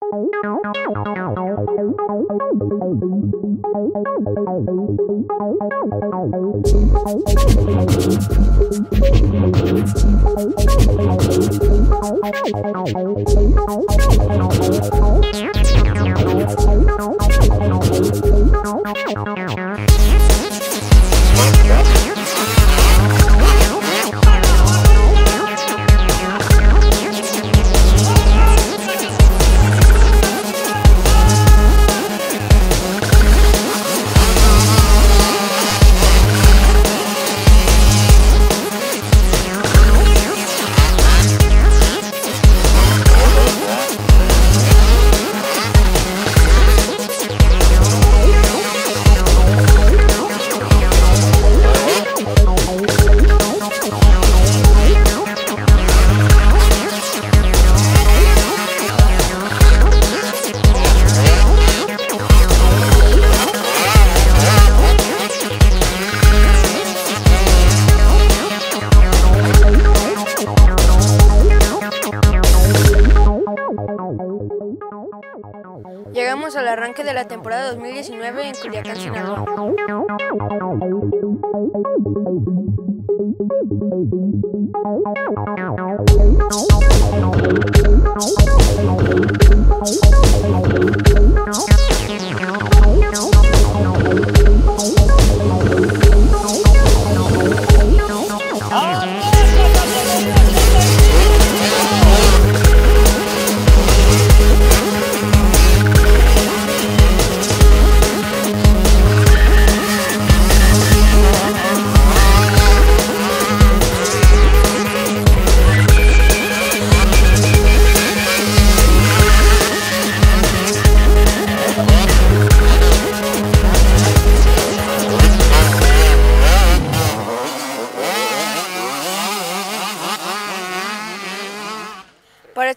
Wow. Llegamos al arranque de la temporada 2019 en Culiacán, Sinaloa. Para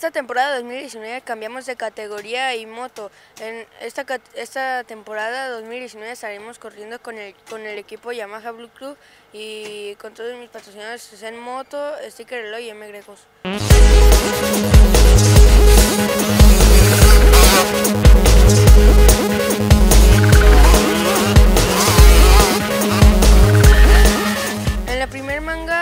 esta temporada 2019 cambiamos de categoría y moto. En esta, esta temporada 2019 estaremos corriendo con el, con el equipo Yamaha Blue Club y con todos mis patrocinadores Zen Moto, Sticker Eloy y M Gregos. En la primera manga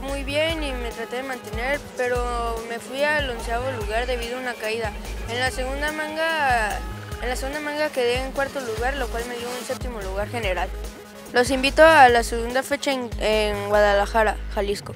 muy bien y me traté de mantener, pero me fui al onceavo lugar debido a una caída. En la segunda manga, en la segunda manga quedé en cuarto lugar, lo cual me dio un séptimo lugar general. Los invito a la segunda fecha en, en Guadalajara, Jalisco.